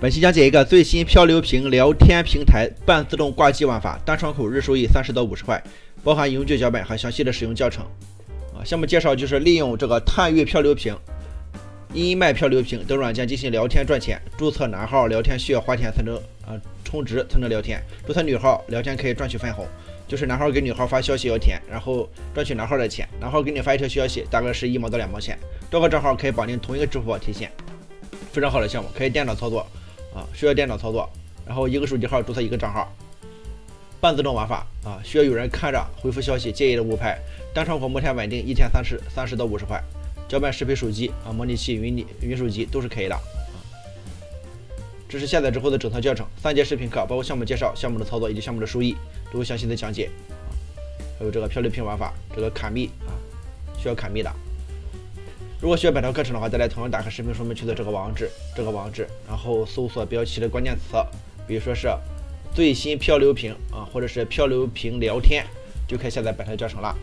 本期讲解一个最新漂流瓶聊天平台半自动挂机玩法，单窗口日收益三十到五十块，包含永久脚本和详细的使用教程。啊，项目介绍就是利用这个探月漂流瓶、音麦漂流瓶等软件进行聊天赚钱。注册男号聊天需要花钱才能啊充值才能聊天，注册女号聊天可以赚取分红，就是男号给女号发消息要钱，然后赚取男号的钱，男号给你发一条消息大概是一毛到两毛钱，多个账号可以绑定同一个支付宝提现，非常好的项目，可以电脑操作。需要电脑操作，然后一个手机号注册一个账号，半自动玩法啊，需要有人看着回复消息，建议的勿拍，单窗口目前稳定，一天三十三十到五十块，脚本适配手机啊，模拟器、云底、云手机都是可以的啊。这是下载之后的整套教程，三节视频课，包括项目介绍、项目的操作以及项目的收益，都有详细的讲解。还有这个漂流瓶玩法，这个卡密啊，需要卡密的。如果需要本套课程的话，再来同样打开视频说明区的这个网址，这个网址，然后搜索标题的关键词，比如说是最新漂流瓶啊，或者是漂流瓶聊天，就可以下载本套教程了。